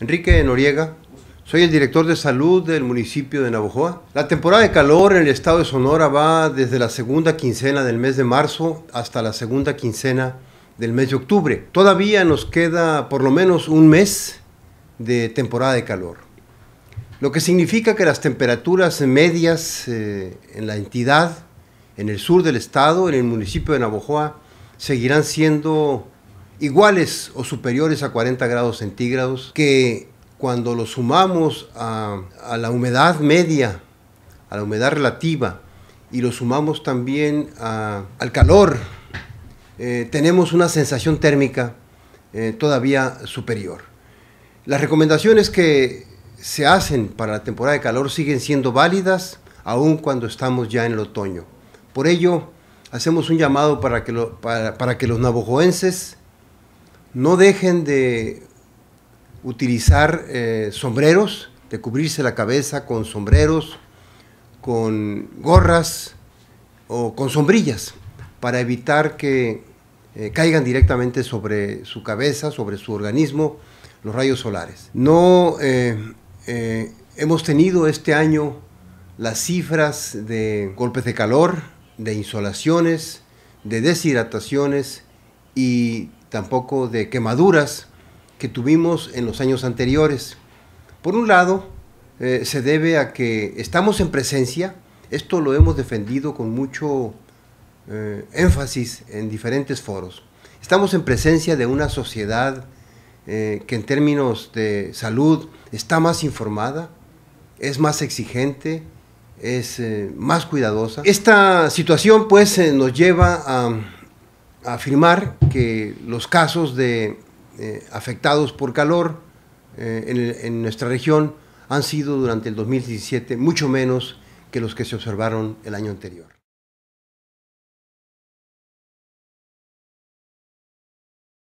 Enrique Noriega, soy el director de salud del municipio de Navojoa. La temporada de calor en el estado de Sonora va desde la segunda quincena del mes de marzo hasta la segunda quincena del mes de octubre. Todavía nos queda por lo menos un mes de temporada de calor, lo que significa que las temperaturas medias eh, en la entidad, en el sur del estado, en el municipio de Navojoa, seguirán siendo iguales o superiores a 40 grados centígrados, que cuando lo sumamos a, la humedad media, a la humedad relativa, y lo sumamos también al calor, eh, tenemos una sensación térmica eh, todavía superior. Las recomendaciones que se hacen para la temporada de calor siguen siendo válidas aun cuando estamos ya en el otoño. Por ello, hacemos un llamado para que, para que los navojoenses no dejen de utilizar eh, sombreros, de cubrirse la cabeza con sombreros, con gorras o con sombrillas, para evitar que eh, caigan directamente sobre su cabeza, sobre su organismo, los rayos solares. No eh, hemos tenido este año las cifras de golpes de calor, de insolaciones, de deshidrataciones y tampoco de quemaduras que tuvimos en los años anteriores. Por un lado, eh, se debe a que estamos en presencia, esto lo hemos defendido con mucho eh, énfasis en diferentes foros, estamos en presencia de una sociedad eh, que en términos de salud está más informada, es más exigente, es más cuidadosa. Esta situación pues nos lleva a afirmar que los casos de eh, afectados por calor eh, en, nuestra región han sido durante el 2017 mucho menos que los que se observaron el año anterior.